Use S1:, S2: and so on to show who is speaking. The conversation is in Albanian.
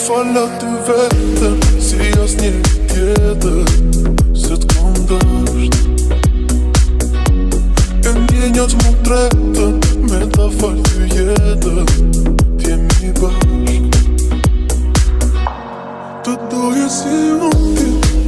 S1: Në falat të vetën Si jasnë një tjetën Së të këndasht E një njët më tretën Me ta falë të jetën Tje mi bashkë Të dojë si më pjetën